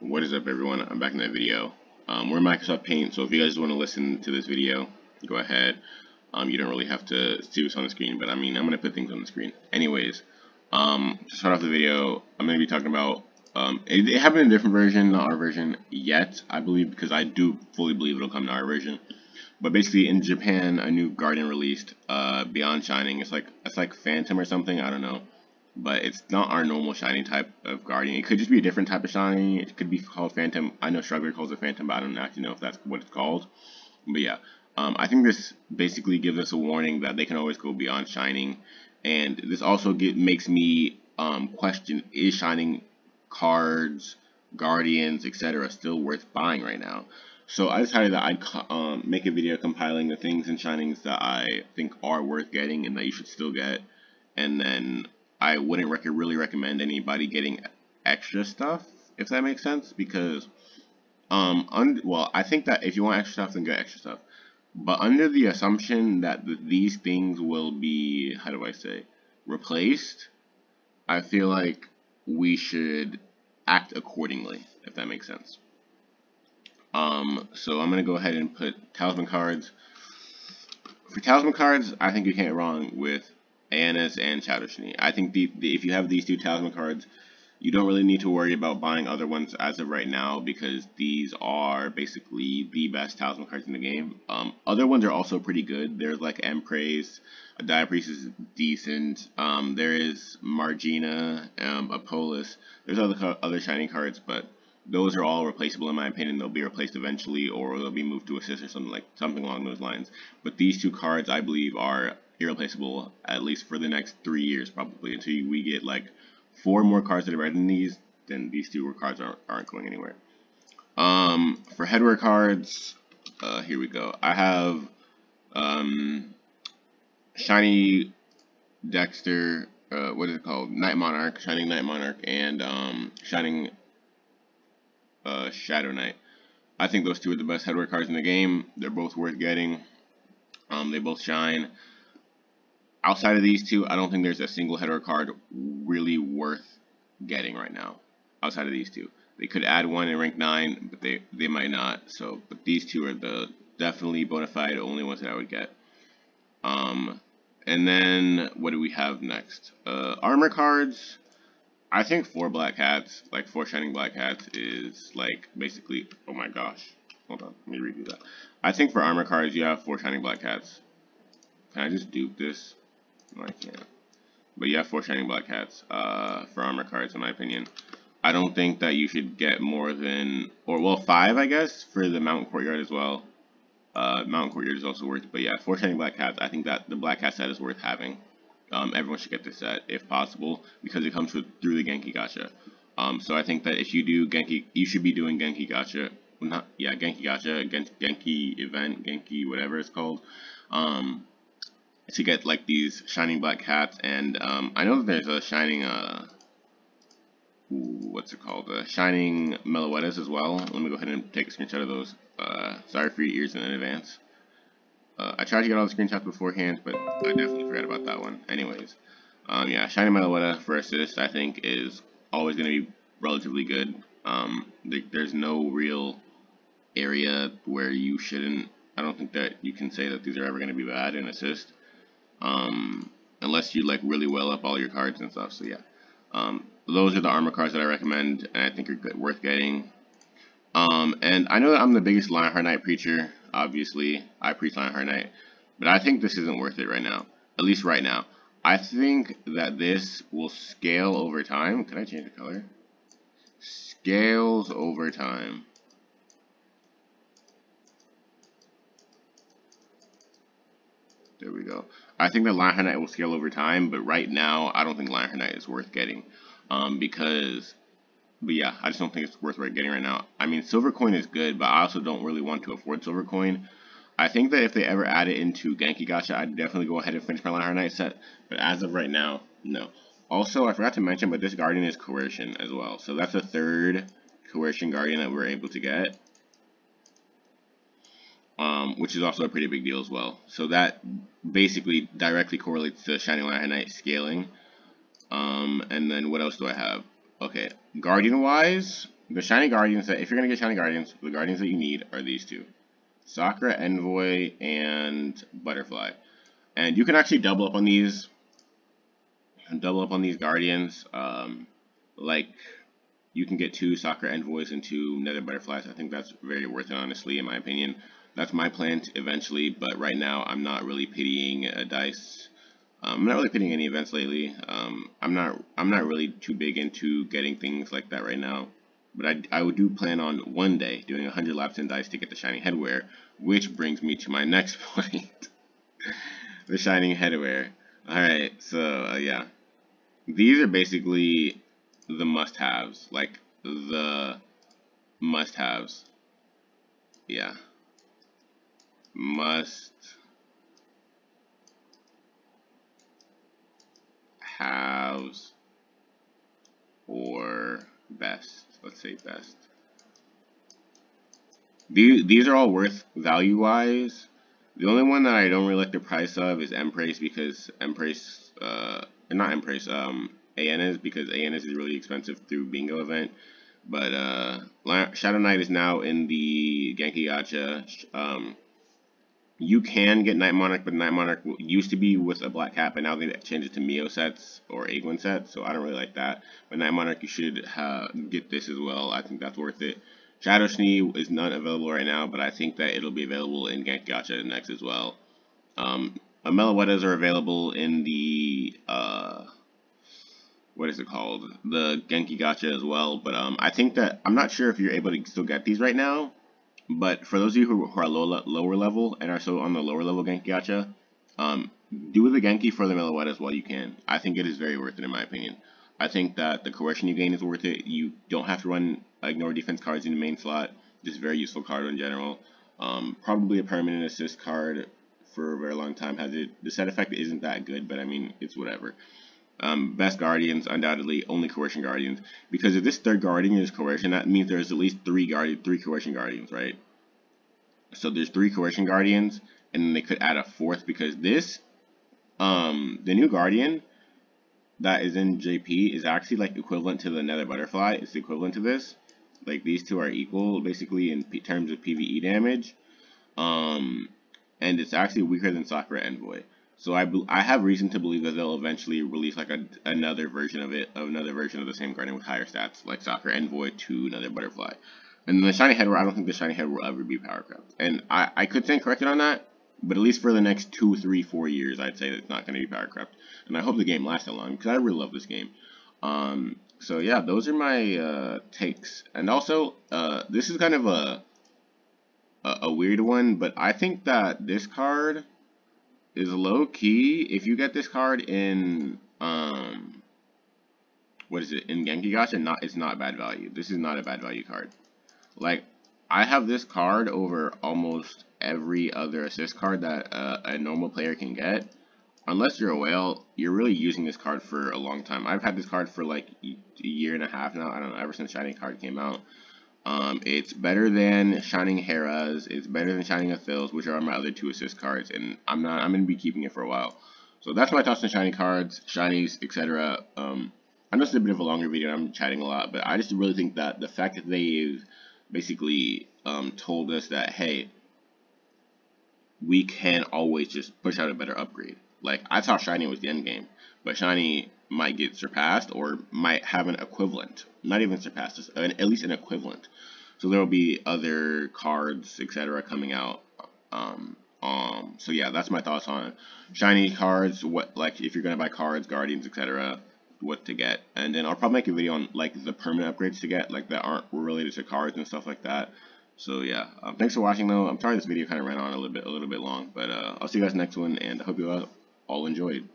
What is up everyone? I'm back in that video. Um, we're in Microsoft Paint, so if you guys want to listen to this video, go ahead. Um, you don't really have to see what's on the screen, but I mean, I'm going to put things on the screen. Anyways, um, to start off the video, I'm going to be talking about, um, it, it happened in a different version, not our version yet, I believe, because I do fully believe it'll come to our version. But basically, in Japan, a new Guardian released, uh, Beyond Shining. It's like, it's like Phantom or something, I don't know but it's not our normal shiny type of Guardian. It could just be a different type of shiny. It could be called Phantom. I know Struggler calls it Phantom, but I don't actually know if that's what it's called. But yeah, um, I think this basically gives us a warning that they can always go beyond Shining. And this also get, makes me um, question, is Shining cards, Guardians, etc. still worth buying right now? So I decided that I'd um, make a video compiling the things and Shinings that I think are worth getting and that you should still get. And then I wouldn't rec really recommend anybody getting extra stuff, if that makes sense, because, um, well, I think that if you want extra stuff, then get extra stuff. But under the assumption that th these things will be, how do I say, replaced, I feel like we should act accordingly, if that makes sense. Um, so I'm going to go ahead and put talisman cards. For talisman cards, I think you can't wrong with Aenis and Shadow. I think the, the, if you have these two talisman cards, you don't really need to worry about buying other ones as of right now because these are basically the best talisman cards in the game. Um, other ones are also pretty good. There's like Emprace, a Diapriest is decent. Um, there is Margina, um, Apolis. There's other other shiny cards, but those are all replaceable in my opinion. They'll be replaced eventually, or they'll be moved to assist or something like something along those lines. But these two cards, I believe, are irreplaceable at least for the next three years probably until we get like four more cards that are better than these then these two cards aren't, aren't going anywhere. Um, for headwear cards uh, here we go. I have um, shiny Dexter uh, what is it called? Night Monarch Shining Night Monarch and um, Shining uh, Shadow Knight. I think those two are the best headwear cards in the game. They're both worth getting. Um, they both shine outside of these two, I don't think there's a single header card really worth getting right now. Outside of these two, they could add one in rank nine, but they they might not. So, but these two are the definitely bona fide only ones that I would get. Um, and then what do we have next? Uh, armor cards. I think four black hats, like four shining black hats, is like basically. Oh my gosh, hold on, let me redo that. I think for armor cards, you have four shining black hats. Can I just dupe this? I can't. But yeah, four Shining Black Hats uh, for armor cards, in my opinion. I don't think that you should get more than, or well, five, I guess, for the Mountain Courtyard as well. Uh, Mountain Courtyard is also worth, but yeah, four Shining Black Hats, I think that the Black Hat set is worth having. Um, everyone should get this set if possible because it comes with, through the Genki Gacha. Um, so I think that if you do Genki, you should be doing Genki Gacha. Not, yeah, Genki Gacha, Gen Genki event, Genki whatever it's called. Um, to get like these shining black hats and um, I know that there's a shining uh, what's it called? Uh, shining Meloettas as well. Let me go ahead and take a screenshot of those. Uh, sorry for your ears in advance. Uh, I tried to get all the screenshots beforehand but I definitely forgot about that one. Anyways um, yeah shining Meloetta for assist I think is always going to be relatively good. Um, th there's no real area where you shouldn't I don't think that you can say that these are ever going to be bad in assist um, unless you like really well up all your cards and stuff. So yeah, um, those are the armor cards that I recommend and I think are good, worth getting. Um, and I know that I'm the biggest Lionheart Knight preacher. Obviously, I preach Lionheart Knight, but I think this isn't worth it right now. At least right now. I think that this will scale over time. Can I change the color? Scales over time. There we go. I think that Lionheart Knight will scale over time, but right now, I don't think Lionheart Knight is worth getting. Um, because, but yeah, I just don't think it's worth getting right now. I mean, Silver Coin is good, but I also don't really want to afford Silver Coin. I think that if they ever add it into Genki Gacha, I'd definitely go ahead and finish my Lionheart Knight set. But as of right now, no. Also, I forgot to mention, but this Guardian is Coercion as well. So that's the third Coercion Guardian that we're able to get um, which is also a pretty big deal as well. So that basically directly correlates to Shining Light scaling. Um, and then what else do I have? Okay, Guardian-wise, the shiny guardians that if you're gonna get shiny guardians, the guardians that you need are these two, Sakura Envoy and Butterfly, and you can actually double up on these. Double up on these guardians, um, like you can get two Sakura Envoys and two Nether Butterflies. I think that's very worth it, honestly, in my opinion. That's my plan eventually, but right now I'm not really pitying a dice. Um, I'm not really pitying any events lately. Um, I'm not I'm not really too big into getting things like that right now. But I, I do plan on one day doing 100 laps in dice to get the Shining Headwear, which brings me to my next point. the Shining Headwear. Alright, so uh, yeah. These are basically the must-haves. Like, the must-haves. Yeah. Must haves or best. Let's say best. These, these are all worth value-wise. The only one that I don't really like the price of is Emprace because Emprace, uh, not Emprace, um, ANS because ANS is really expensive through Bingo event. But uh, Shadow Knight is now in the Genki Gacha. Um, you can get Night Monarch, but Night Monarch used to be with a black hat, but now they changed it to Mio sets or Aguin sets, so I don't really like that. But Night Monarch, you should uh, get this as well. I think that's worth it. Shadow Schnee is not available right now, but I think that it'll be available in Genki Gacha next as well. Um, are available in the, uh, what is it called? The Genki Gacha as well, but um, I think that, I'm not sure if you're able to still get these right now, but for those of you who, who are low, lower level and are so on the lower level Genki Gacha, um, do the Genki for the Meloettas while you can. I think it is very worth it in my opinion. I think that the coercion you gain is worth it. You don't have to run ignore defense cards in the main slot. Just a very useful card in general. Um, probably a permanent assist card for a very long time. Has it the set effect isn't that good, but I mean it's whatever. Um, best guardians, undoubtedly, only coercion guardians. Because if this third guardian is coercion, that means there's at least three guardian, three coercion guardians, right? So there's three coercion guardians, and then they could add a fourth because this, um, the new guardian that is in JP is actually like equivalent to the Nether Butterfly. It's equivalent to this. Like these two are equal, basically in terms of PVE damage. Um, and it's actually weaker than Sakura Envoy. So I, I have reason to believe that they'll eventually release like a, another version of it, another version of the same Guardian with higher stats, like Sakura Envoy to a Nether Butterfly. And the Shiny Head, I don't think the Shiny Head will ever be power crept. And I, I could stand corrected on that, but at least for the next two, three, four years, I'd say it's not going to be power crept. And I hope the game lasts that long, because I really love this game. Um, so yeah, those are my uh, takes. And also, uh, this is kind of a, a, a weird one, but I think that this card is low key. If you get this card in um what is it in Genki Gacha, not it's not bad value. This is not a bad value card. Like I have this card over almost every other assist card that uh, a normal player can get. Unless you're a whale, you're really using this card for a long time. I've had this card for like a year and a half now. I don't know, ever since Shining card came out. Um, it's better than Shining Hera's. It's better than Shining Athils, which are my other two assist cards, and I'm not. I'm gonna be keeping it for a while. So that's my thoughts on shiny cards, Shinies, etc. Um, I know it's a bit of a longer video. I'm chatting a lot, but I just really think that the fact that they've basically um, told us that hey, we can always just push out a better upgrade. Like I thought Shiny was the end game, but Shiny might get surpassed or might have an equivalent. Not even surpassed, at least an equivalent. So there will be other cards, etc., coming out. Um, um, so yeah, that's my thoughts on shiny cards. What like if you're gonna buy cards, guardians, etc. What to get, and then I'll probably make a video on like the permanent upgrades to get, like that aren't related to cards and stuff like that. So yeah, um, thanks for watching though. I'm sorry this video kind of ran on a little bit, a little bit long, but uh, I'll see you guys next one, and I hope you all enjoyed.